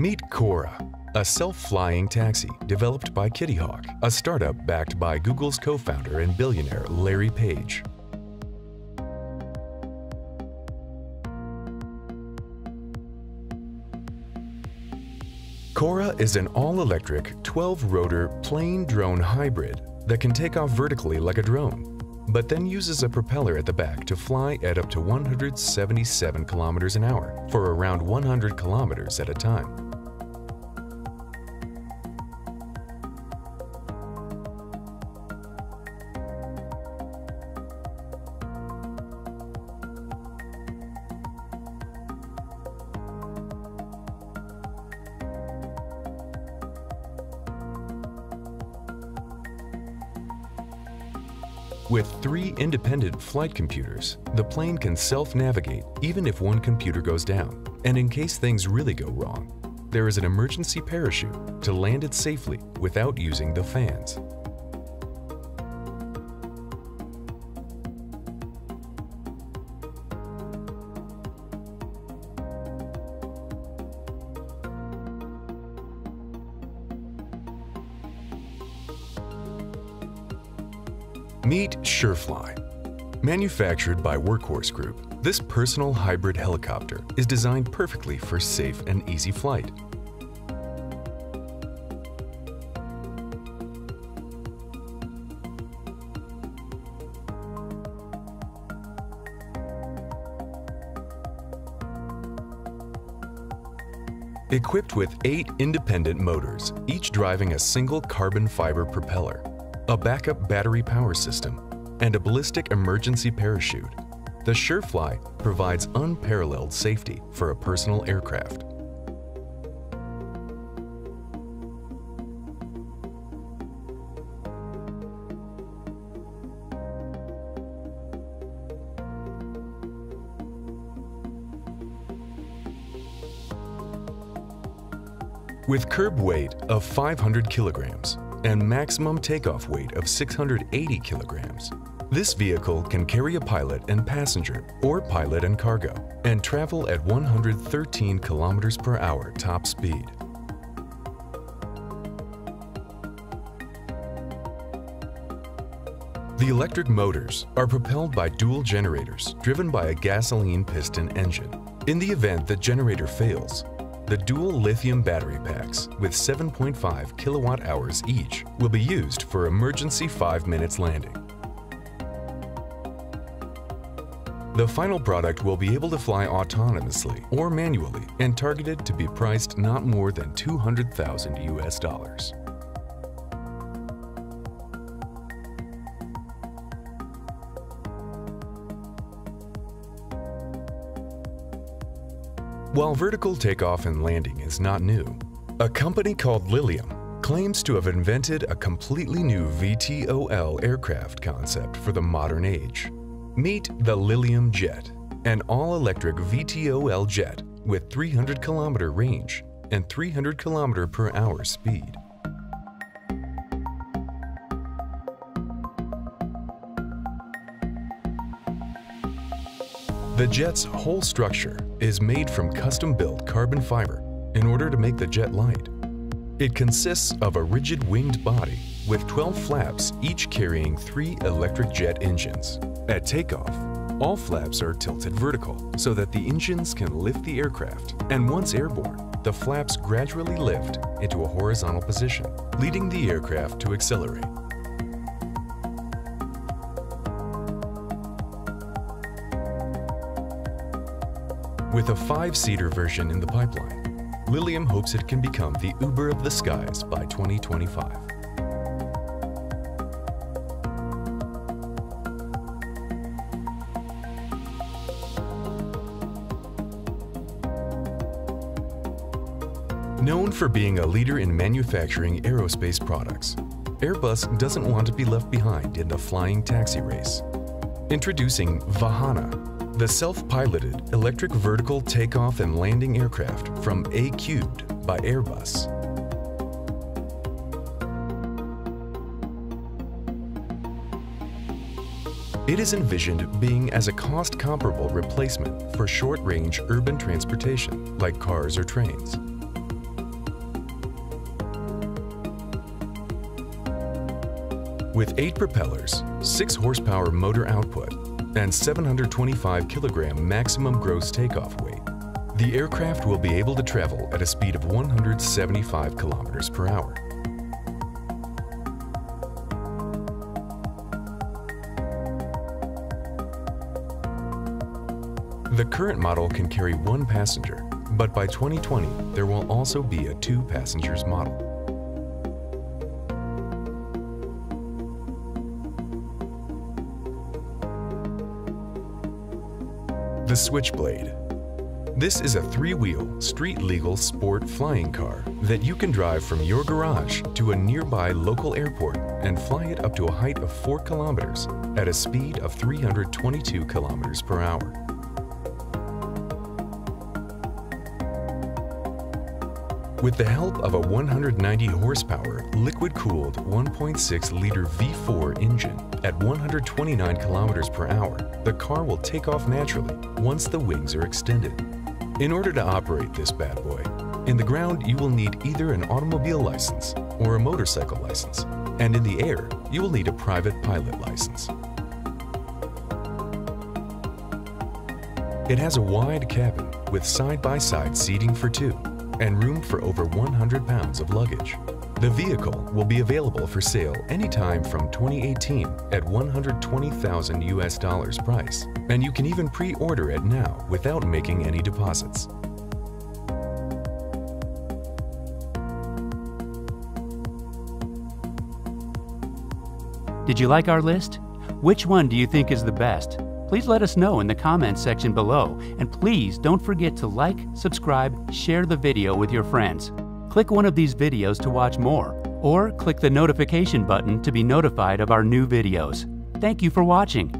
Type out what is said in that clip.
Meet Cora, a self-flying taxi developed by Kitty Hawk, a startup backed by Google's co-founder and billionaire Larry Page. Cora is an all-electric 12-rotor plane drone hybrid that can take off vertically like a drone, but then uses a propeller at the back to fly at up to 177 kilometers an hour for around 100 kilometers at a time. With three independent flight computers, the plane can self-navigate even if one computer goes down. And in case things really go wrong, there is an emergency parachute to land it safely without using the fans. Meet SureFly. Manufactured by Workhorse Group, this personal hybrid helicopter is designed perfectly for safe and easy flight. Equipped with eight independent motors, each driving a single carbon fiber propeller, a backup battery power system, and a ballistic emergency parachute, the SureFly provides unparalleled safety for a personal aircraft. With curb weight of 500 kilograms and maximum takeoff weight of 680 kilograms, this vehicle can carry a pilot and passenger or pilot and cargo and travel at 113 kilometers per hour top speed. The electric motors are propelled by dual generators driven by a gasoline piston engine. In the event the generator fails, the dual lithium battery packs with 7.5 kilowatt hours each will be used for emergency 5 minutes landing. The final product will be able to fly autonomously or manually and targeted to be priced not more than 200,000 US dollars. While vertical takeoff and landing is not new, a company called Lilium claims to have invented a completely new VTOL aircraft concept for the modern age. Meet the Lilium Jet, an all-electric VTOL jet with 300 kilometer range and 300 kilometer per hour speed. The jet's whole structure is made from custom-built carbon fiber in order to make the jet light. It consists of a rigid winged body with 12 flaps each carrying three electric jet engines. At takeoff, all flaps are tilted vertical so that the engines can lift the aircraft, and once airborne, the flaps gradually lift into a horizontal position, leading the aircraft to accelerate. With a five-seater version in the pipeline, Lilium hopes it can become the Uber of the skies by 2025. Known for being a leader in manufacturing aerospace products, Airbus doesn't want to be left behind in the flying taxi race. Introducing Vahana, the self-piloted electric vertical takeoff and landing aircraft from A-Cubed by Airbus. It is envisioned being as a cost-comparable replacement for short-range urban transportation like cars or trains. With eight propellers, six horsepower motor output, and 725 kilogram maximum gross takeoff weight, the aircraft will be able to travel at a speed of 175 kilometers per hour. The current model can carry one passenger, but by 2020 there will also be a two passengers model. The Switchblade. This is a three-wheel, street-legal sport flying car that you can drive from your garage to a nearby local airport and fly it up to a height of 4 kilometers at a speed of 322 kilometers per hour. With the help of a 190 horsepower liquid-cooled 1.6-liter V4 engine at 129 kilometers per hour, the car will take off naturally once the wings are extended. In order to operate this bad boy, in the ground you will need either an automobile license or a motorcycle license, and in the air you will need a private pilot license. It has a wide cabin with side-by-side -side seating for two and room for over 100 pounds of luggage. The vehicle will be available for sale anytime from 2018 at 120,000 US dollars price, and you can even pre-order it now without making any deposits. Did you like our list? Which one do you think is the best? Please let us know in the comments section below. And please don't forget to like, subscribe, share the video with your friends. Click one of these videos to watch more, or click the notification button to be notified of our new videos. Thank you for watching.